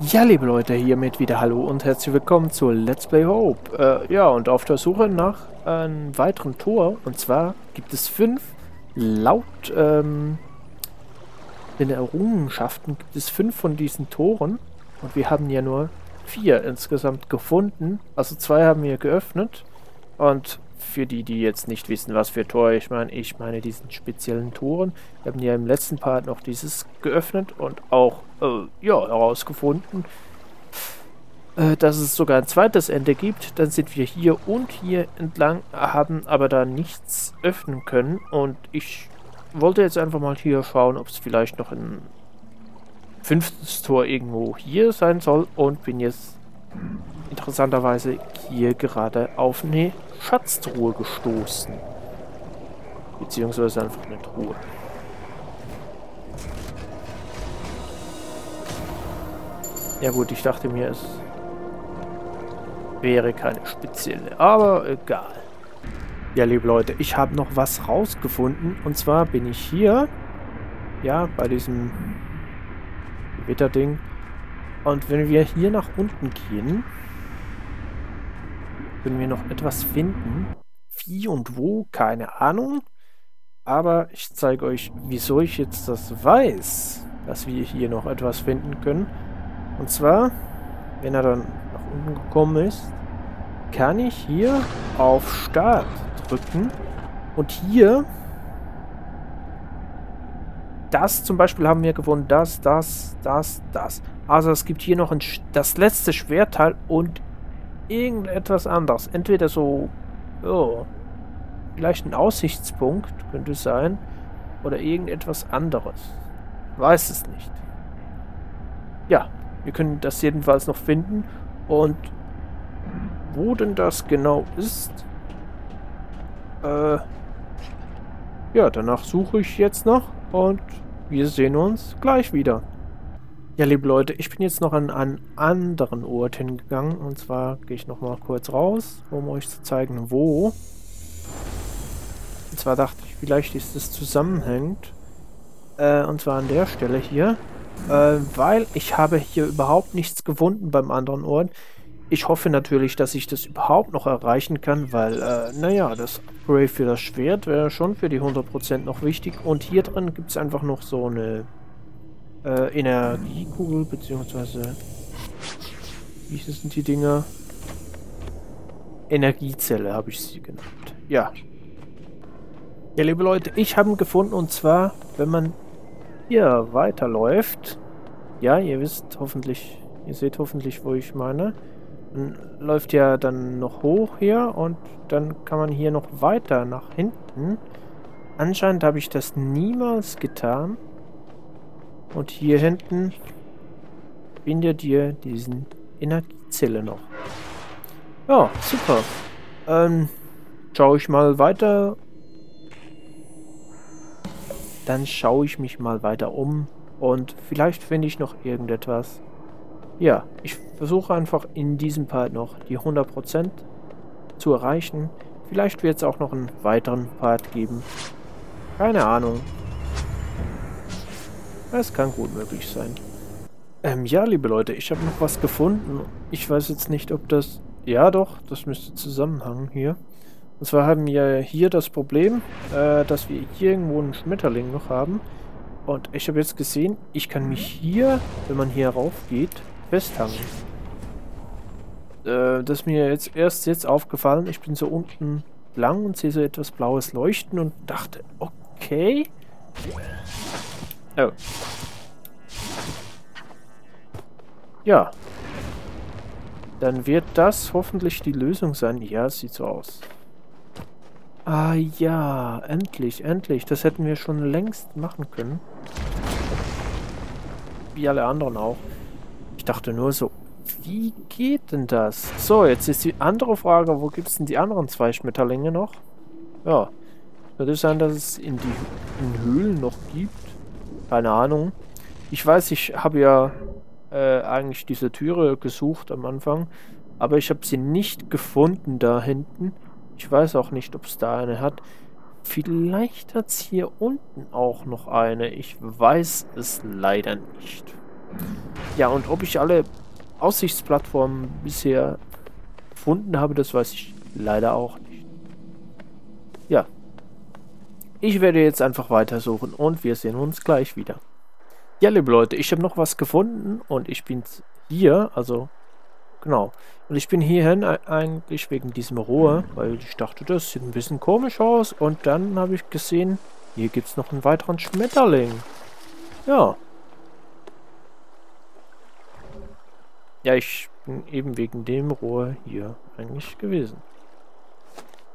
Ja, liebe Leute, hiermit wieder Hallo und herzlich willkommen zu Let's Play Hope. Äh, ja, und auf der Suche nach einem weiteren Tor. Und zwar gibt es fünf. Laut ähm, den Errungenschaften gibt es fünf von diesen Toren. Und wir haben ja nur vier insgesamt gefunden. Also zwei haben wir geöffnet. Und für die, die jetzt nicht wissen, was für Tor ich meine, ich meine diesen speziellen Toren. Wir haben ja im letzten Part noch dieses geöffnet und auch, äh, ja, herausgefunden, äh, dass es sogar ein zweites Ende gibt. Dann sind wir hier und hier entlang, haben aber da nichts öffnen können und ich wollte jetzt einfach mal hier schauen, ob es vielleicht noch ein fünftes Tor irgendwo hier sein soll und bin jetzt interessanterweise hier gerade auf eine Schatztruhe gestoßen. Beziehungsweise einfach eine Truhe. Ja gut, ich dachte mir, es wäre keine spezielle, aber egal. Ja, liebe Leute, ich habe noch was rausgefunden. Und zwar bin ich hier, ja, bei diesem Gewitterding. Und wenn wir hier nach unten gehen, können wir noch etwas finden. Wie und wo, keine Ahnung. Aber ich zeige euch, wieso ich jetzt das weiß, dass wir hier noch etwas finden können. Und zwar, wenn er dann nach unten gekommen ist, kann ich hier auf Start drücken. Und hier, das zum Beispiel haben wir gewonnen, das, das, das, das. Also es gibt hier noch ein, das letzte Schwertteil und irgendetwas anderes. Entweder so, oh, vielleicht ein Aussichtspunkt könnte es sein. Oder irgendetwas anderes. Weiß es nicht. Ja, wir können das jedenfalls noch finden. Und wo denn das genau ist, äh, ja, danach suche ich jetzt noch und wir sehen uns gleich wieder. Ja, liebe Leute, ich bin jetzt noch an einen anderen Ort hingegangen. Und zwar gehe ich noch mal kurz raus, um euch zu zeigen, wo. Und zwar dachte ich, vielleicht ist es zusammenhängend. Äh, und zwar an der Stelle hier. Äh, weil ich habe hier überhaupt nichts gefunden beim anderen Ort. Ich hoffe natürlich, dass ich das überhaupt noch erreichen kann, weil, äh, naja, das Upgrade für das Schwert wäre schon für die 100% noch wichtig. Und hier drin gibt es einfach noch so eine äh, Energiekugel, beziehungsweise wie hießen die Dinger? Energiezelle habe ich sie genannt. Ja. Ja, liebe Leute, ich habe gefunden und zwar, wenn man hier weiterläuft, ja, ihr wisst hoffentlich, ihr seht hoffentlich, wo ich meine, läuft ja dann noch hoch hier und dann kann man hier noch weiter nach hinten. Anscheinend habe ich das niemals getan. Und hier hinten findet ihr diesen Energiezelle noch. Ja, super. Ähm, schaue ich mal weiter. Dann schaue ich mich mal weiter um. Und vielleicht finde ich noch irgendetwas. Ja, ich versuche einfach in diesem Part noch die 100% zu erreichen. Vielleicht wird es auch noch einen weiteren Part geben. Keine Ahnung. Es kann gut möglich sein. Ähm, ja, liebe Leute, ich habe noch was gefunden. Ich weiß jetzt nicht, ob das... Ja, doch, das müsste zusammenhängen hier. Und zwar haben wir hier das Problem, äh, dass wir hier irgendwo einen Schmetterling noch haben. Und ich habe jetzt gesehen, ich kann mich hier, wenn man hier rauf geht, festhangen. Äh, das ist mir jetzt erst jetzt aufgefallen. Ich bin so unten lang und sehe so etwas blaues Leuchten und dachte, okay. Oh. Ja. Dann wird das hoffentlich die Lösung sein. Ja, sieht so aus. Ah ja, endlich, endlich. Das hätten wir schon längst machen können. Wie alle anderen auch. Ich dachte nur so, wie geht denn das? So, jetzt ist die andere Frage, wo gibt es denn die anderen zwei Schmetterlinge noch? Ja, könnte sein, dass es in die in Höhlen noch gibt. Keine Ahnung. Ich weiß, ich habe ja äh, eigentlich diese Türe gesucht am Anfang, aber ich habe sie nicht gefunden da hinten. Ich weiß auch nicht, ob es da eine hat. Vielleicht hat es hier unten auch noch eine. Ich weiß es leider nicht. Ja, und ob ich alle Aussichtsplattformen bisher gefunden habe, das weiß ich leider auch nicht. Ja. Ich werde jetzt einfach weitersuchen und wir sehen uns gleich wieder. Ja, liebe Leute, ich habe noch was gefunden und ich bin hier, also genau. Und ich bin hierhin eigentlich wegen diesem Rohr, weil ich dachte, das sieht ein bisschen komisch aus. Und dann habe ich gesehen, hier gibt es noch einen weiteren Schmetterling. Ja. Ja, ich bin eben wegen dem Rohr hier eigentlich gewesen.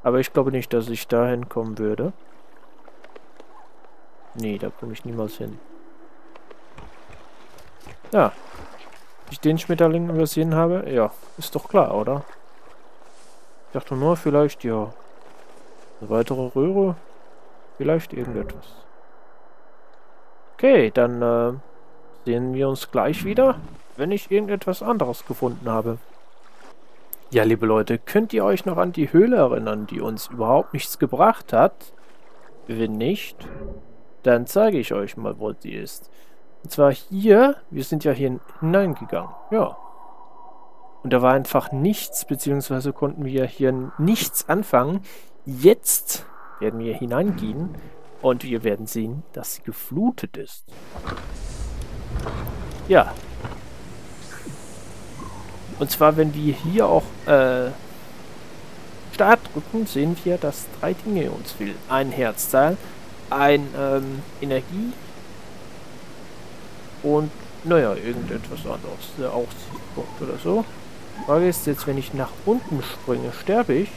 Aber ich glaube nicht, dass ich dahin kommen würde. Nee, da komme ich niemals hin. Ja. Ich den Schmetterling übersehen habe? Ja, ist doch klar, oder? Ich dachte nur, vielleicht, ja. Eine weitere Röhre? Vielleicht irgendetwas. Okay, dann äh, sehen wir uns gleich wieder, wenn ich irgendetwas anderes gefunden habe. Ja, liebe Leute, könnt ihr euch noch an die Höhle erinnern, die uns überhaupt nichts gebracht hat? Wenn nicht, dann zeige ich euch mal, wo sie ist. Und zwar hier, wir sind ja hier hineingegangen. Ja. Und da war einfach nichts, beziehungsweise konnten wir hier nichts anfangen. Jetzt werden wir hineingehen und wir werden sehen, dass sie geflutet ist. Ja. Und zwar, wenn wir hier auch äh, Start drücken, sehen wir, dass drei Dinge uns fehlen. Ein Herzteil, ein ähm, Energie und naja, irgendetwas anderes. Der Aussichtspunkt oder so. Frage ist jetzt, wenn ich nach unten springe, sterbe ich?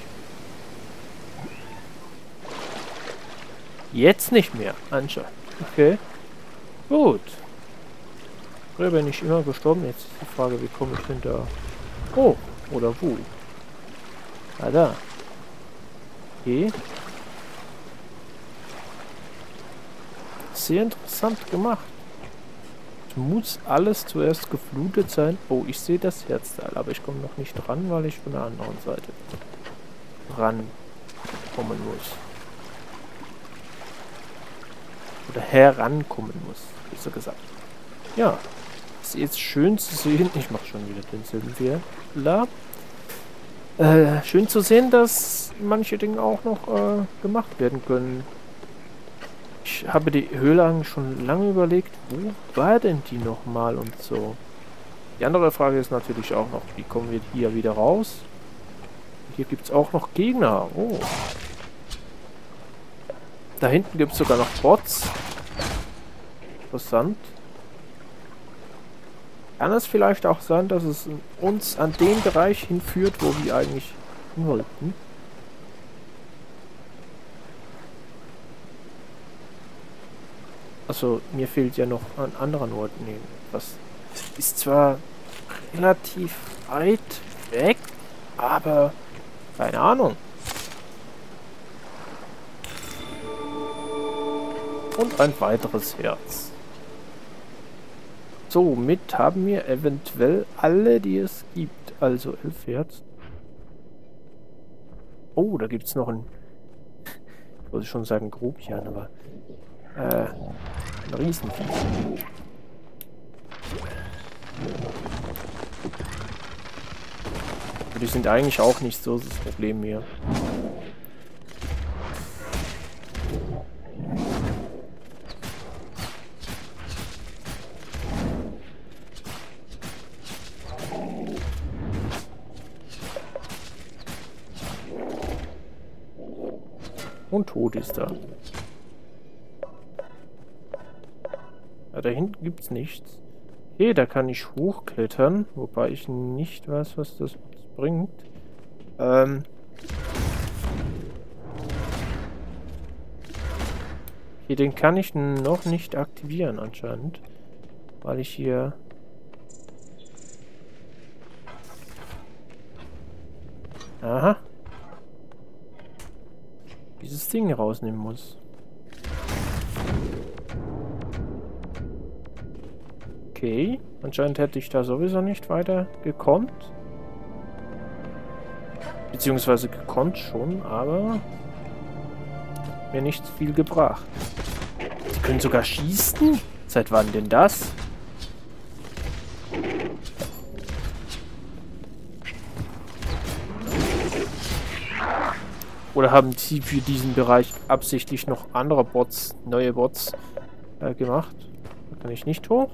Jetzt nicht mehr, anscheinend. Okay. Gut. Früher bin ich immer gestorben. Jetzt ist die Frage, wie komme ich denn da? Oh, oder wo? Ah, da. Okay. Sehr interessant gemacht muss alles zuerst geflutet sein. Oh, ich sehe das Herzteil, aber ich komme noch nicht dran, weil ich von der anderen Seite rankommen muss. Oder herankommen muss, besser gesagt. Ja, ist jetzt schön zu sehen. Ich mache schon wieder denselben Fehler. Äh, schön zu sehen, dass manche Dinge auch noch äh, gemacht werden können. Ich habe die Höhle schon lange überlegt, wo war denn die nochmal und so. Die andere Frage ist natürlich auch noch, wie kommen wir hier wieder raus? Hier gibt es auch noch Gegner. Oh. Da hinten gibt es sogar noch Bots. Interessant. Kann es vielleicht auch sein, dass es uns an den Bereich hinführt, wo wir eigentlich hin wollten? Also mir fehlt ja noch an anderen Orten was ist zwar relativ weit weg, aber keine Ahnung. Und ein weiteres Herz. Somit haben wir eventuell alle, die es gibt. Also elf Herz. Oh, da gibt es noch ein... Ich wollte schon sagen Grobian, aber... Äh, ein Riesenvieh. Die sind eigentlich auch nicht so das Problem hier. Und tot ist er. Ja, da hinten gibt es nichts. Okay, da kann ich hochklettern, wobei ich nicht weiß, was das bringt. Ähm. Hier, den kann ich noch nicht aktivieren anscheinend. Weil ich hier... Aha. Ding rausnehmen muss. Okay. Anscheinend hätte ich da sowieso nicht weiter gekonnt. Beziehungsweise gekonnt schon, aber mir nicht viel gebracht. Sie können sogar schießen? Seit wann denn das? Oder haben sie für diesen Bereich absichtlich noch andere Bots, neue Bots äh, gemacht? Da kann ich nicht hoch.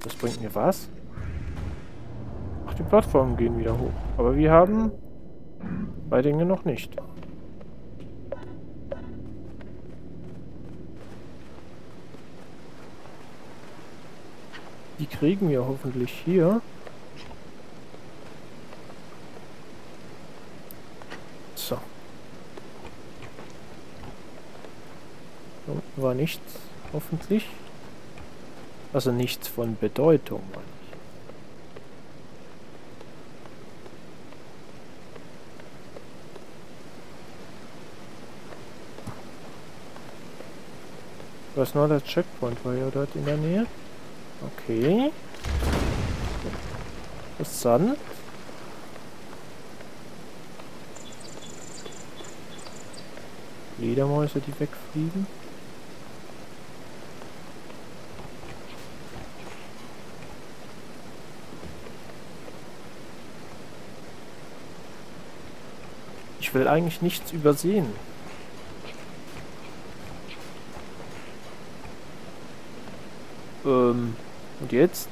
Das bringt mir was? Ach, die Plattformen gehen wieder hoch. Aber wir haben zwei Dinge noch nicht. Die kriegen wir hoffentlich hier. So. Da war nichts, hoffentlich. Also nichts von Bedeutung, meine ich. Was nur der Checkpoint war ja dort in der Nähe. Okay. Interessant. Ledermäuse, die wegfliegen. Ich will eigentlich nichts übersehen. Ähm, und jetzt?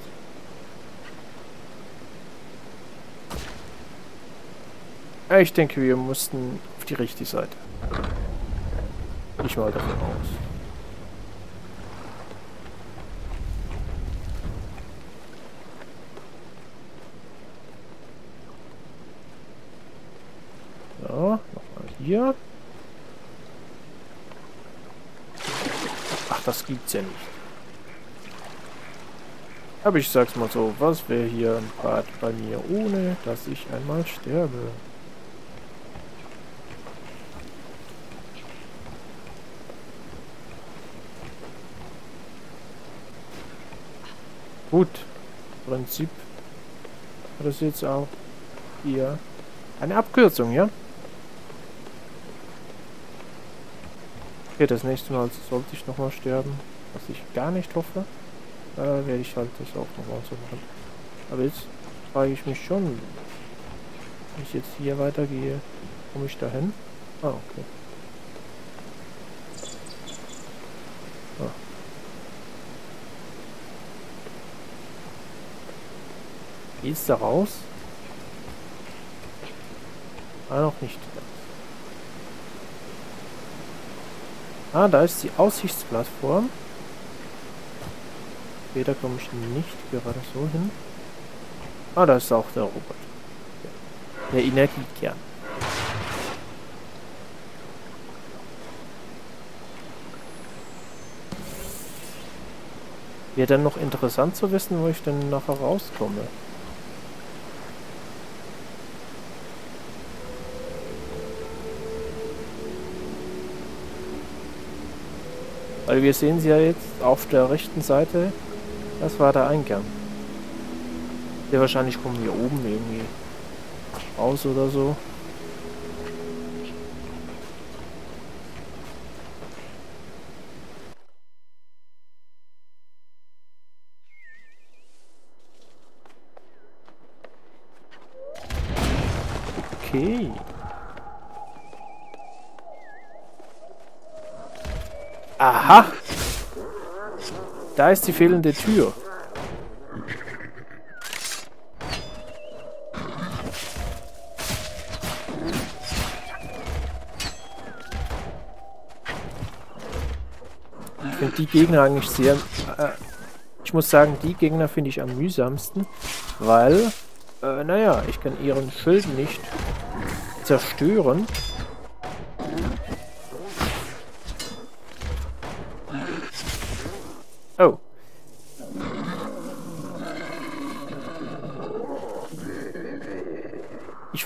Ich denke, wir mussten auf die richtige Seite. Ich mal davon aus. So, nochmal hier. Ach, das gibt's ja nicht. Aber ich sag's mal so, was wäre hier ein Part bei mir, ohne dass ich einmal sterbe? Gut. Prinzip hat das jetzt auch hier eine Abkürzung, ja? Okay, das nächste Mal sollte ich nochmal sterben, was ich gar nicht hoffe. Äh, werde ich halt das auch nochmal so machen. Aber jetzt frage ich mich schon, wenn ich jetzt hier weitergehe, komme ich dahin? Ah, okay. Geht's da raus? Ah, noch nicht. Ah, da ist die Aussichtsplattform. Okay, da komme ich nicht gerade so hin. Ah, da ist auch der Roboter. Der Energiekern. Wäre dann noch interessant zu wissen, wo ich denn nachher rauskomme. Weil wir sehen sie ja jetzt auf der rechten Seite. Das war der Eingang. Sehr wahrscheinlich kommen wir oben irgendwie raus oder so. Okay. Aha! Da ist die fehlende Tür. Ich finde die Gegner eigentlich sehr... Äh, ich muss sagen, die Gegner finde ich am mühsamsten, weil, äh, naja, ich kann ihren Schild nicht zerstören. Oh.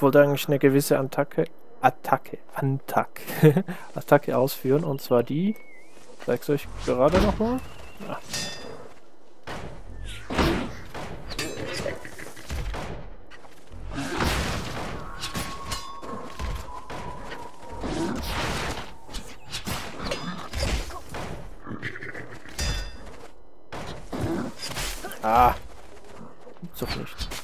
Ich wollte eigentlich eine gewisse Attacke, Attacke, Antak, Attacke ausführen und zwar die, zeig's euch gerade nochmal. Ah. Ah. Gibt's doch nicht.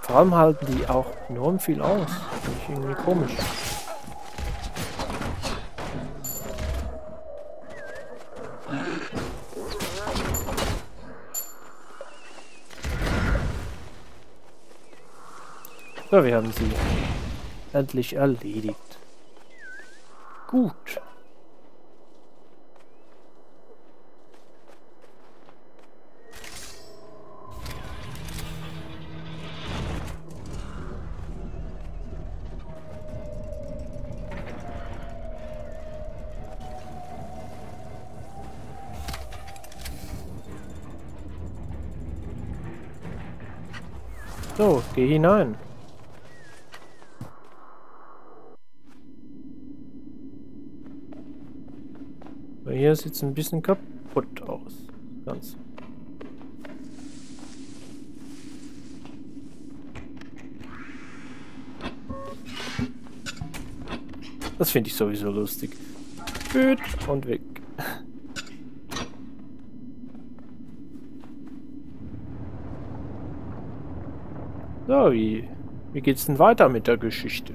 Vor allem halten die auch enorm viel aus. Finde ich irgendwie komisch. So, wir haben sie endlich erledigt. Gut. So, geh hinein. Hier sieht es ein bisschen kaputt aus. Ganz. Das finde ich sowieso lustig. Gut und weg. So, wie, wie geht's denn weiter mit der Geschichte?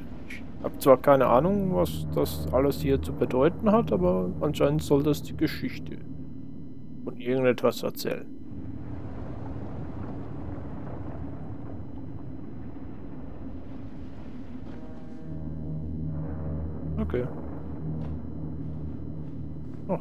Habe zwar keine Ahnung, was das alles hier zu bedeuten hat, aber anscheinend soll das die Geschichte von irgendetwas erzählen. Okay. Oh.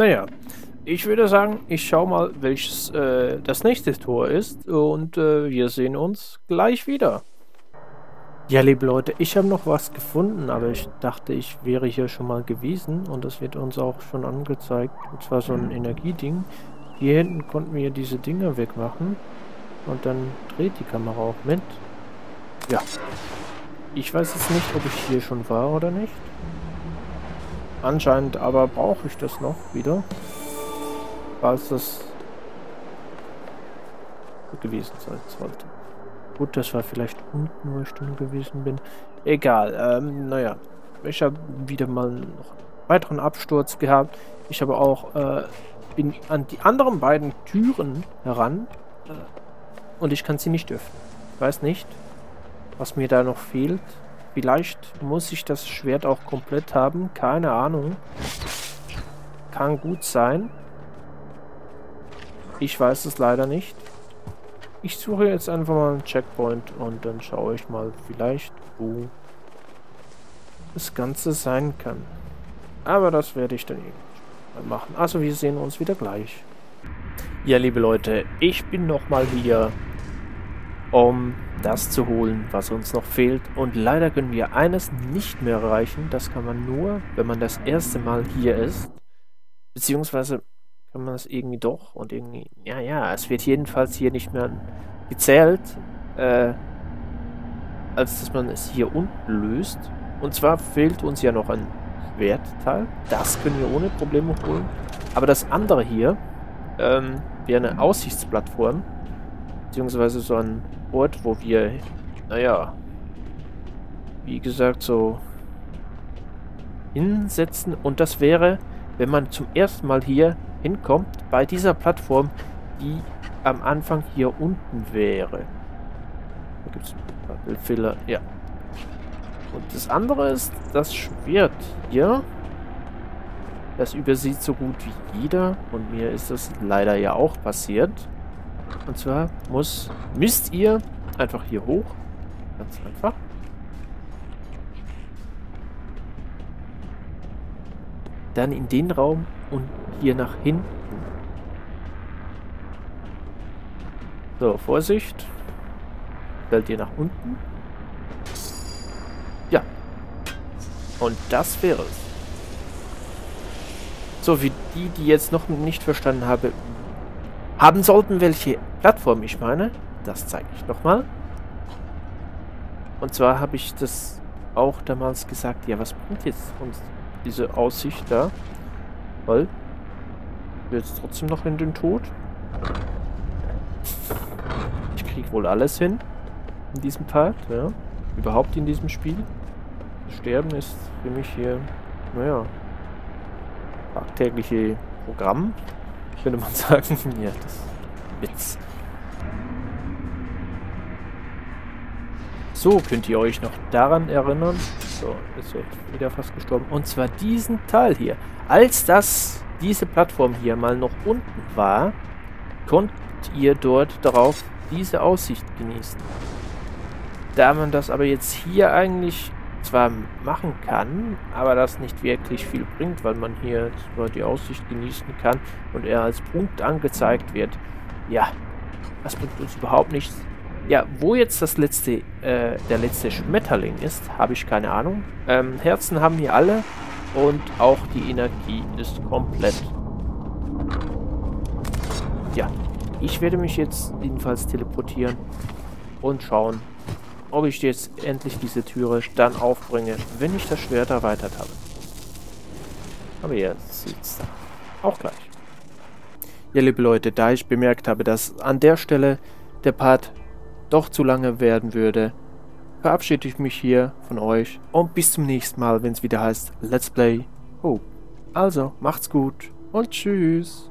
Naja, ich würde sagen, ich schaue mal, welches äh, das nächste Tor ist und äh, wir sehen uns gleich wieder. Ja, liebe Leute, ich habe noch was gefunden, aber ich dachte, ich wäre hier schon mal gewesen und das wird uns auch schon angezeigt. Und zwar so ein Energieding. Hier hinten konnten wir diese Dinger wegmachen und dann dreht die Kamera auch mit. Ja. Ich weiß jetzt nicht, ob ich hier schon war oder nicht. Anscheinend aber brauche ich das noch wieder. Falls das gewesen sein sollte. Gut, das war vielleicht unten, wo ich dann gewesen bin. Egal, ähm, naja. Ich habe wieder mal noch einen weiteren Absturz gehabt. Ich habe auch, äh, bin an die anderen beiden Türen heran. Und ich kann sie nicht öffnen. Ich weiß nicht, was mir da noch fehlt. Vielleicht muss ich das Schwert auch komplett haben. Keine Ahnung. Kann gut sein. Ich weiß es leider nicht. Ich suche jetzt einfach mal einen Checkpoint und dann schaue ich mal vielleicht, wo das Ganze sein kann. Aber das werde ich dann irgendwann machen. Also wir sehen uns wieder gleich. Ja, liebe Leute, ich bin nochmal hier, um das zu holen, was uns noch fehlt. Und leider können wir eines nicht mehr erreichen. Das kann man nur, wenn man das erste Mal hier ist. Beziehungsweise kann man das irgendwie doch und irgendwie... Ja, ja, es wird jedenfalls hier nicht mehr gezählt, äh, als dass man es hier unten löst. Und zwar fehlt uns ja noch ein Schwertteil. Das können wir ohne Probleme holen. Aber das andere hier ähm, wäre eine Aussichtsplattform. Beziehungsweise so ein Ort, wo wir, naja, wie gesagt, so hinsetzen. Und das wäre, wenn man zum ersten Mal hier hinkommt, bei dieser Plattform, die am Anfang hier unten wäre. Da gibt es Bildfehler, ja. Und das andere ist das Schwert hier. Das übersieht so gut wie jeder. Und mir ist das leider ja auch passiert. Und zwar muss, müsst ihr einfach hier hoch. Ganz einfach. Dann in den Raum und hier nach hinten. So, Vorsicht. Fällt ihr nach unten. Ja. Und das wäre es. So, wie die, die jetzt noch nicht verstanden habe, haben sollten, welche Plattform ich meine. Das zeige ich nochmal. Und zwar habe ich das auch damals gesagt, ja, was bringt jetzt uns diese Aussicht da? Weil, jetzt trotzdem noch in den Tod. Ich krieg wohl alles hin in diesem Part, ja. Überhaupt in diesem Spiel. Sterben ist für mich hier, naja, tagtägliche Programm, könnte man sagen. ja, das ist Witz. So, könnt ihr euch noch daran erinnern? So, ist er wieder fast gestorben. Und zwar diesen Teil hier. Als das, diese Plattform hier mal noch unten war, konntet ihr dort darauf diese Aussicht genießen. Da man das aber jetzt hier eigentlich zwar machen kann, aber das nicht wirklich viel bringt, weil man hier zwar die Aussicht genießen kann und er als Punkt angezeigt wird. Ja, das bringt uns überhaupt nichts. Ja, wo jetzt das letzte, äh, der letzte Schmetterling ist, habe ich keine Ahnung. Ähm, Herzen haben wir alle und auch die Energie ist komplett. Ja, ich werde mich jetzt jedenfalls teleportieren und schauen, ob ich jetzt endlich diese Türe dann aufbringe, wenn ich das Schwert erweitert habe. Aber jetzt sieht's da auch gleich. Ja, liebe Leute, da ich bemerkt habe, dass an der Stelle der Part doch zu lange werden würde, verabschiede ich mich hier von euch und bis zum nächsten Mal, wenn es wieder heißt Let's Play Hope. Also, macht's gut und tschüss.